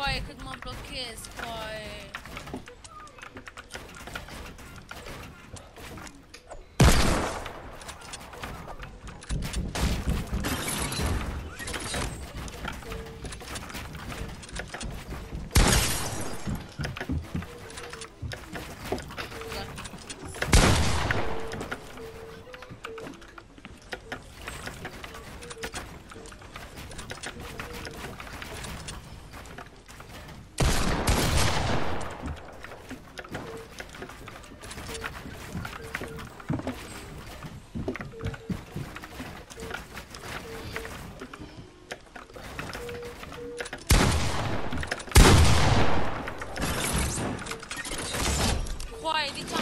why I could not block his, why... อร่